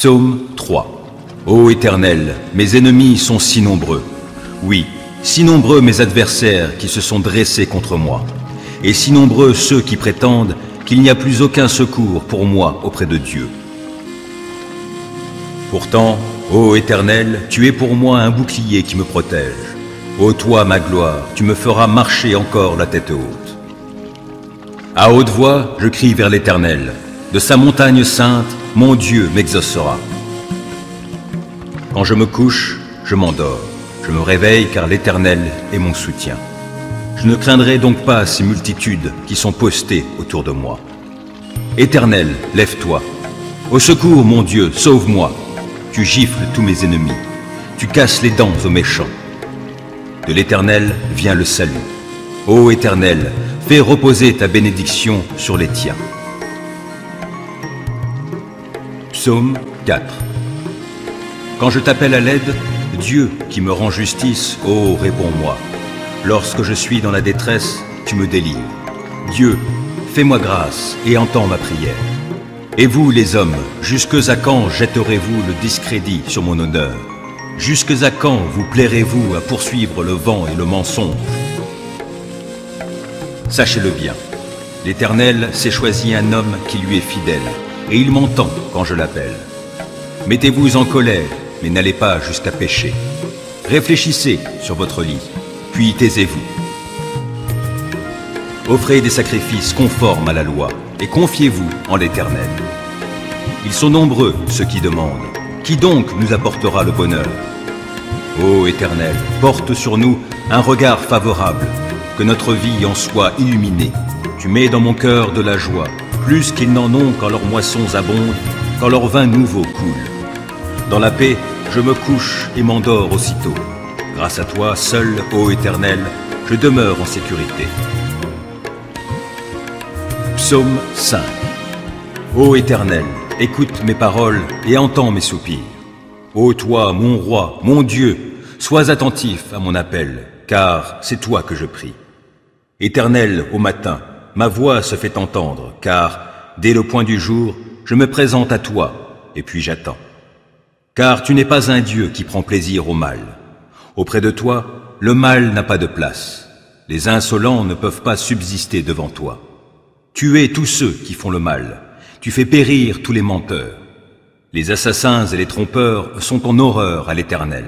Psaume 3 Ô Éternel, mes ennemis sont si nombreux. Oui, si nombreux mes adversaires qui se sont dressés contre moi. Et si nombreux ceux qui prétendent qu'il n'y a plus aucun secours pour moi auprès de Dieu. Pourtant, ô Éternel, tu es pour moi un bouclier qui me protège. Ô toi, ma gloire, tu me feras marcher encore la tête haute. À haute voix, je crie vers l'Éternel. De sa montagne sainte, mon Dieu m'exaucera. Quand je me couche, je m'endors. Je me réveille car l'Éternel est mon soutien. Je ne craindrai donc pas ces multitudes qui sont postées autour de moi. Éternel, lève-toi. Au secours, mon Dieu, sauve-moi. Tu gifles tous mes ennemis. Tu casses les dents aux méchants. De l'Éternel vient le salut. Ô Éternel, fais reposer ta bénédiction sur les tiens. Psaume 4 Quand je t'appelle à l'aide, Dieu qui me rend justice, ô réponds-moi. Lorsque je suis dans la détresse, tu me délivres. Dieu, fais-moi grâce et entends ma prière. Et vous, les hommes, jusque à quand jetterez-vous le discrédit sur mon honneur? Jusque à quand vous plairez-vous à poursuivre le vent et le mensonge? Sachez-le bien, l'Éternel s'est choisi un homme qui lui est fidèle, et il m'entend quand je l'appelle. Mettez-vous en colère, mais n'allez pas jusqu'à pécher. Réfléchissez sur votre lit, puis taisez-vous. Offrez des sacrifices conformes à la loi, et confiez-vous en l'Éternel. Ils sont nombreux, ceux qui demandent. Qui donc nous apportera le bonheur? Ô Éternel, porte sur nous un regard favorable, que notre vie en soit illuminée. Tu mets dans mon cœur de la joie, plus qu'ils n'en ont quand leurs moissons abondent, quand leur vin nouveau coule. Dans la paix, je me couche et m'endors aussitôt. Grâce à toi, seul, ô Éternel, je demeure en sécurité. Psaume 5 Ô Éternel, écoute mes paroles et entends mes soupirs. Ô toi, mon roi, mon Dieu, sois attentif à mon appel, car c'est toi que je prie. Éternel, au matin, ma voix se fait entendre, car, dès le point du jour, je me présente à toi, et puis j'attends. Car tu n'es pas un Dieu qui prend plaisir au mal. Auprès de toi, le mal n'a pas de place. Les insolents ne peuvent pas subsister devant toi. Tu es tous ceux qui font le mal. Tu fais périr tous les menteurs. Les assassins et les trompeurs sont en horreur à l'Éternel.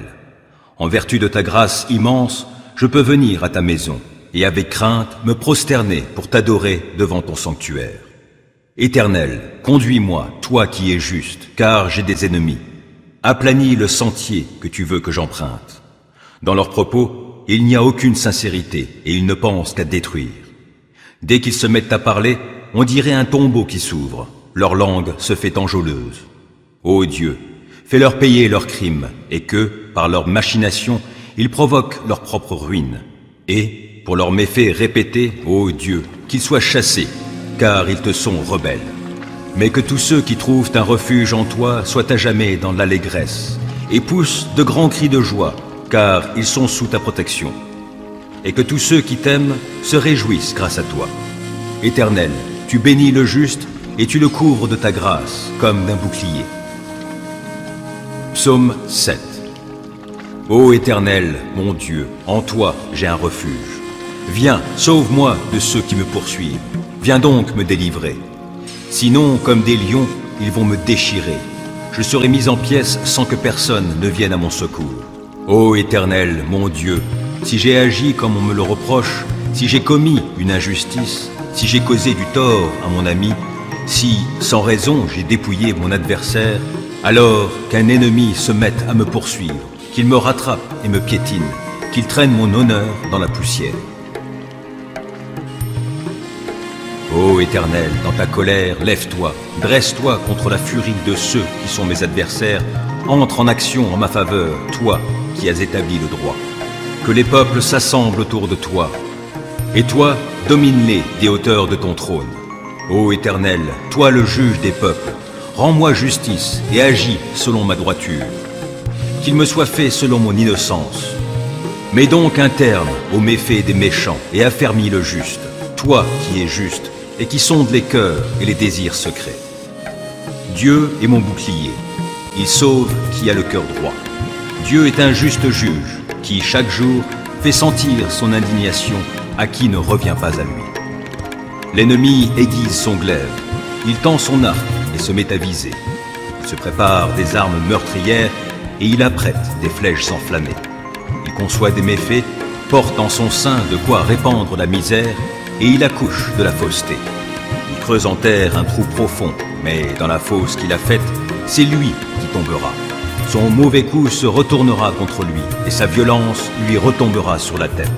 En vertu de ta grâce immense, je peux venir à ta maison et avec crainte me prosterner pour t'adorer devant ton sanctuaire. Éternel, conduis-moi, toi qui es juste, car j'ai des ennemis. Aplanis le sentier que tu veux que j'emprunte. Dans leurs propos, il n'y a aucune sincérité et ils ne pensent qu'à détruire. Dès qu'ils se mettent à parler, on dirait un tombeau qui s'ouvre. Leur langue se fait enjôleuse. Ô Dieu, fais-leur payer leurs crimes et que, par leurs machinations, ils provoquent leur propre ruine. Et, pour leurs méfaits répétés, ô Dieu, qu'ils soient chassés, car ils te sont rebelles. Mais que tous ceux qui trouvent un refuge en toi soient à jamais dans l'allégresse et poussent de grands cris de joie, car ils sont sous ta protection. Et que tous ceux qui t'aiment se réjouissent grâce à toi. Éternel, tu bénis le juste et tu le couvres de ta grâce comme d'un bouclier. Psaume 7 Ô Éternel, mon Dieu, en toi j'ai un refuge. Viens, sauve-moi de ceux qui me poursuivent. Viens donc me délivrer. Sinon, comme des lions, ils vont me déchirer. Je serai mis en pièces sans que personne ne vienne à mon secours. Ô Éternel, mon Dieu, si j'ai agi comme on me le reproche, si j'ai commis une injustice, si j'ai causé du tort à mon ami, si, sans raison, j'ai dépouillé mon adversaire, alors qu'un ennemi se mette à me poursuivre, qu'il me rattrape et me piétine, qu'il traîne mon honneur dans la poussière. Ô Éternel, dans ta colère, lève-toi, dresse-toi contre la furie de ceux qui sont mes adversaires, entre en action en ma faveur, toi qui as établi le droit. Que les peuples s'assemblent autour de toi, et toi, domine-les des hauteurs de ton trône. Ô Éternel, toi le juge des peuples, rends-moi justice et agis selon ma droiture. Qu'il me soit fait selon mon innocence. Mets donc un terme aux méfaits des méchants et affermis le juste, toi qui es juste et qui sonde les cœurs et les désirs secrets. Dieu est mon bouclier. Il sauve qui a le cœur droit. Dieu est un juste juge qui, chaque jour, fait sentir son indignation à qui ne revient pas à lui. L'ennemi aiguise son glaive, il tend son arc et se met à viser. Il se prépare des armes meurtrières et il apprête des flèches enflammées. Il conçoit des méfaits, porte en son sein de quoi répandre la misère et il accouche de la fausseté. Il creuse en terre un trou profond, mais dans la fosse qu'il a faite, c'est lui qui tombera. Son mauvais coup se retournera contre lui et sa violence lui retombera sur la tête.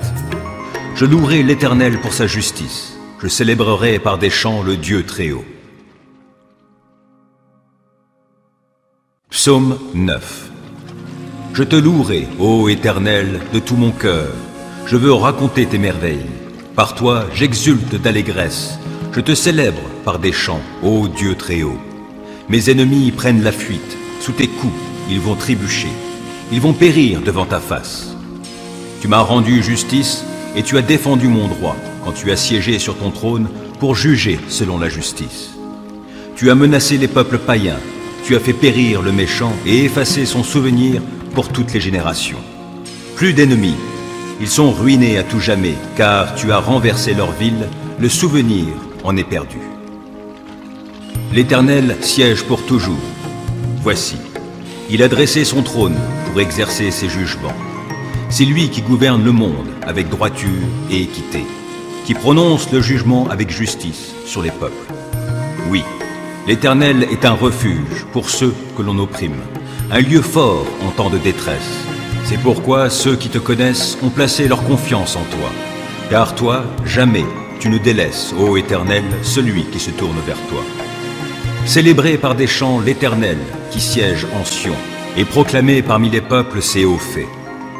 Je louerai l'Éternel pour sa justice. Je célébrerai par des chants le Dieu très haut. Psaume 9 Je te louerai, ô Éternel, de tout mon cœur. Je veux raconter tes merveilles. Par toi, j'exulte d'allégresse. Je te célèbre par des chants, ô Dieu très haut. Mes ennemis prennent la fuite. Sous tes coups, ils vont trébucher. Ils vont périr devant ta face. Tu m'as rendu justice et tu as défendu mon droit quand tu as siégé sur ton trône pour juger selon la justice. Tu as menacé les peuples païens, tu as fait périr le méchant et effacé son souvenir pour toutes les générations. Plus d'ennemis, ils sont ruinés à tout jamais, car tu as renversé leur ville, le souvenir en est perdu. L'Éternel siège pour toujours. Voici, il a dressé son trône pour exercer ses jugements. C'est lui qui gouverne le monde avec droiture et équité, qui prononce le jugement avec justice sur les peuples. Oui, l'Éternel est un refuge pour ceux que l'on opprime, un lieu fort en temps de détresse. C'est pourquoi ceux qui te connaissent ont placé leur confiance en toi. Car toi, jamais tu ne délaisses, ô Éternel, celui qui se tourne vers toi. Célébrez par des chants l'Éternel qui siège en Sion, et proclamez parmi les peuples ses hauts faits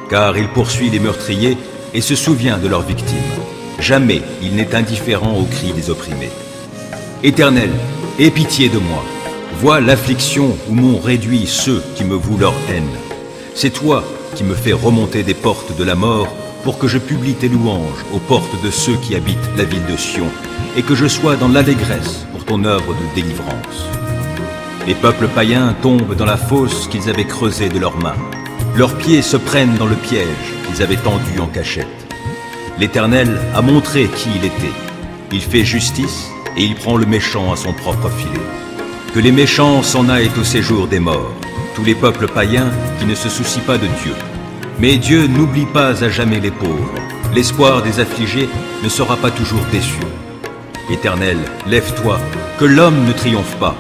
car il poursuit les meurtriers et se souvient de leurs victimes. Jamais il n'est indifférent aux cris des opprimés. Éternel, aie pitié de moi. Vois l'affliction où m'ont réduit ceux qui me vouent leur haine. C'est toi qui me fais remonter des portes de la mort pour que je publie tes louanges aux portes de ceux qui habitent la ville de Sion et que je sois dans l'allégresse pour ton œuvre de délivrance. Les peuples païens tombent dans la fosse qu'ils avaient creusée de leurs mains. Leurs pieds se prennent dans le piège qu'ils avaient tendu en cachette. L'Éternel a montré qui il était. Il fait justice et il prend le méchant à son propre filet. Que les méchants s'en aillent au séjour des morts, tous les peuples païens qui ne se soucient pas de Dieu. Mais Dieu n'oublie pas à jamais les pauvres. L'espoir des affligés ne sera pas toujours déçu. Éternel, lève-toi, que l'homme ne triomphe pas.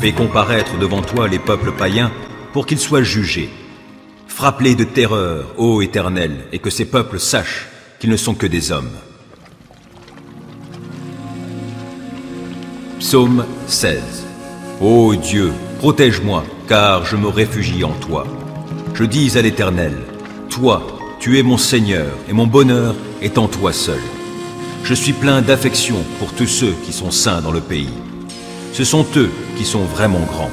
Fais comparaître devant toi les peuples païens pour qu'ils soient jugés. Frappe-les de terreur, ô Éternel, et que ces peuples sachent qu'ils ne sont que des hommes. Psaume 16 Ô Dieu, protège-moi, car je me réfugie en toi. Je dis à l'Éternel, Toi, tu es mon Seigneur, et mon bonheur est en toi seul. Je suis plein d'affection pour tous ceux qui sont saints dans le pays. Ce sont eux qui sont vraiment grands.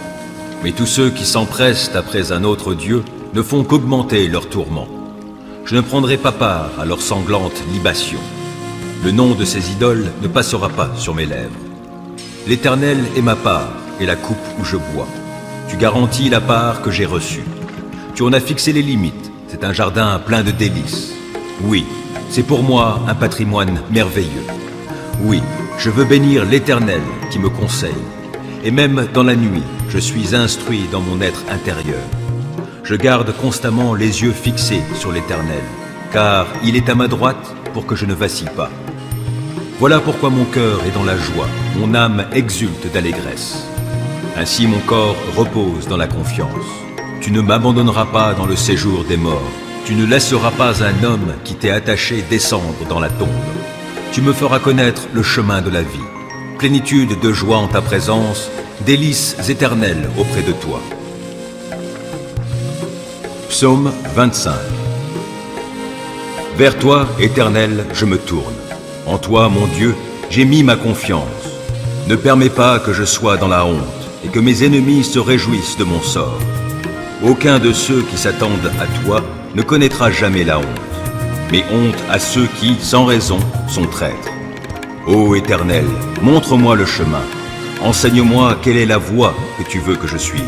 Mais tous ceux qui s'empressent après un autre Dieu ne font qu'augmenter leurs tourments. Je ne prendrai pas part à leurs sanglantes libations. Le nom de ces idoles ne passera pas sur mes lèvres. L'Éternel est ma part et la coupe où je bois. Tu garantis la part que j'ai reçue. Tu en as fixé les limites. C'est un jardin plein de délices. Oui, c'est pour moi un patrimoine merveilleux. Oui, je veux bénir l'Éternel qui me conseille. Et même dans la nuit, je suis instruit dans mon être intérieur je garde constamment les yeux fixés sur l'Éternel, car il est à ma droite pour que je ne vacille pas. Voilà pourquoi mon cœur est dans la joie, mon âme exulte d'allégresse. Ainsi mon corps repose dans la confiance. Tu ne m'abandonneras pas dans le séjour des morts. Tu ne laisseras pas un homme qui t'est attaché descendre dans la tombe. Tu me feras connaître le chemin de la vie. Plénitude de joie en ta présence, délices éternelles auprès de toi. Psaume 25 Vers toi, Éternel, je me tourne. En toi, mon Dieu, j'ai mis ma confiance. Ne permets pas que je sois dans la honte et que mes ennemis se réjouissent de mon sort. Aucun de ceux qui s'attendent à toi ne connaîtra jamais la honte, mais honte à ceux qui, sans raison, sont traîtres. Ô Éternel, montre-moi le chemin. Enseigne-moi quelle est la voie que tu veux que je suive.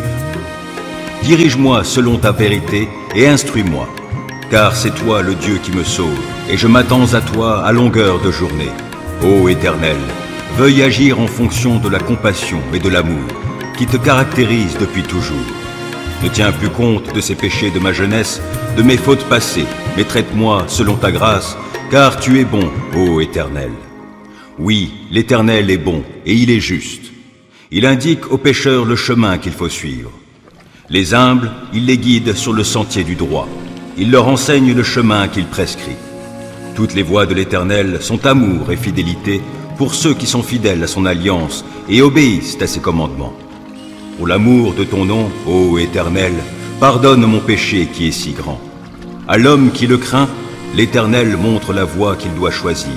dirige-moi selon ta vérité et instruis-moi. Car c'est toi le Dieu qui me sauve, et je m'attends à toi à longueur de journée. Ô Éternel, veuille agir en fonction de la compassion et de l'amour qui te caractérisent depuis toujours. Ne tiens plus compte de ces péchés de ma jeunesse, de mes fautes passées, mais traite-moi selon ta grâce, car tu es bon, ô Éternel. Oui, l'Éternel est bon, et il est juste. Il indique aux pécheurs le chemin qu'il faut suivre. Les humbles, il les guide sur le sentier du droit. Il leur enseigne le chemin qu'il prescrit. Toutes les voies de l'Éternel sont amour et fidélité pour ceux qui sont fidèles à son alliance et obéissent à ses commandements. Pour l'amour de ton nom, ô Éternel, pardonne mon péché qui est si grand. À l'homme qui le craint, l'Éternel montre la voie qu'il doit choisir.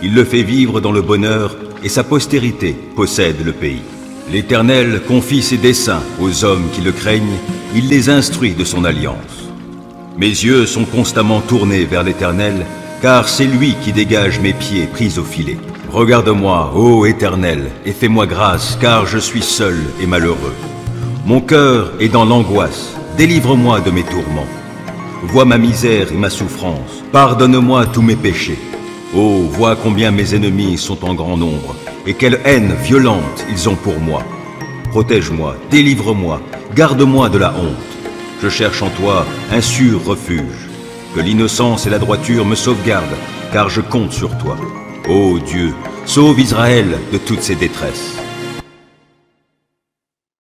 Il le fait vivre dans le bonheur et sa postérité possède le pays. L'Éternel confie ses desseins aux hommes qui le craignent, il les instruit de son alliance. Mes yeux sont constamment tournés vers l'Éternel, car c'est lui qui dégage mes pieds pris au filet. Regarde-moi, ô Éternel, et fais-moi grâce, car je suis seul et malheureux. Mon cœur est dans l'angoisse, délivre-moi de mes tourments. Vois ma misère et ma souffrance, pardonne-moi tous mes péchés. Oh, vois combien mes ennemis sont en grand nombre, et quelle haine violente ils ont pour moi. Protège-moi, délivre-moi, garde-moi de la honte. Je cherche en toi un sûr refuge. Que l'innocence et la droiture me sauvegardent, car je compte sur toi. Ô Dieu, sauve Israël de toutes ses détresses.